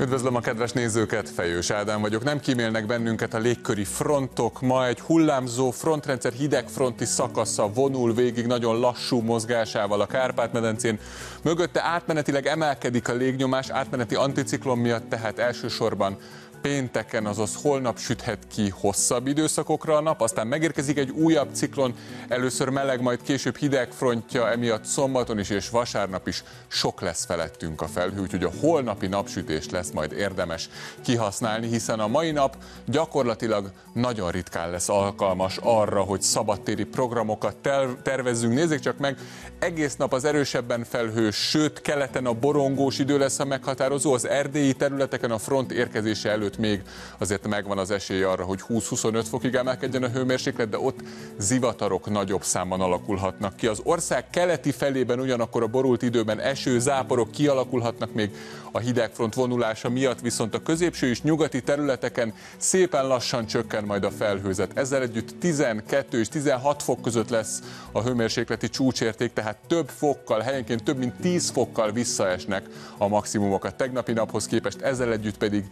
Üdvözlöm a kedves nézőket, Fejős Ádám vagyok. Nem kímélnek bennünket a légköri frontok, ma egy hullámzó frontrendszer hidegfronti szakasza vonul végig nagyon lassú mozgásával a Kárpát-medencén. Mögötte átmenetileg emelkedik a légnyomás, átmeneti anticiklon miatt, tehát elsősorban pénteken, azaz holnap süthet ki hosszabb időszakokra a nap, aztán megérkezik egy újabb ciklon, először meleg, majd később hideg frontja, emiatt szombaton is és vasárnap is sok lesz felettünk a felhő, úgyhogy a holnapi napsütés lesz majd érdemes kihasználni, hiszen a mai nap gyakorlatilag nagyon ritkán lesz alkalmas arra, hogy szabadtéri programokat tervezzünk. Nézzék csak meg, egész nap az erősebben felhő, sőt keleten a borongós idő lesz a meghatározó, az erdélyi területeken a front érkezése előtt még azért megvan az esély arra, hogy 20-25 fokig emelkedjen a hőmérséklet, de ott zivatarok nagyobb számban alakulhatnak ki. Az ország keleti felében ugyanakkor a borult időben eső, záporok kialakulhatnak még a hidegfront vonulása miatt, viszont a középső és nyugati területeken szépen lassan csökken majd a felhőzet. Ezzel együtt 12 és 16 fok között lesz a hőmérsékleti csúcsérték, tehát több fokkal, helyenként több mint 10 fokkal visszaesnek a maximumokat tegnapi naphoz képest, ezzel együtt pedig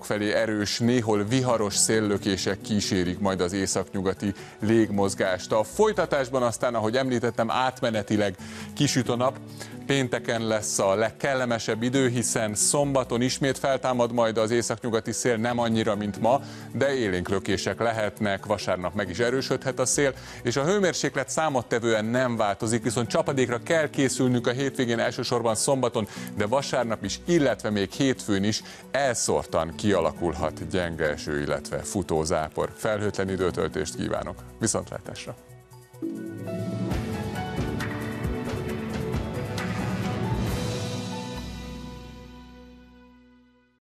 sokfelé erős, néhol viharos széllökések kísérik majd az északnyugati légmozgást. A folytatásban aztán, ahogy említettem, átmenetileg kisüt a nap, Pénteken lesz a legkellemesebb idő, hiszen szombaton ismét feltámad majd az északnyugati szél, nem annyira, mint ma, de élénk lökések lehetnek, vasárnap meg is erősödhet a szél, és a hőmérséklet számottevően nem változik, viszont csapadékra kell készülnünk a hétvégén, elsősorban szombaton, de vasárnap is, illetve még hétfőn is elszórtan kialakulhat gyenge eső, illetve futózápor. Felhőtlen időtöltést kívánok. Viszontlátásra!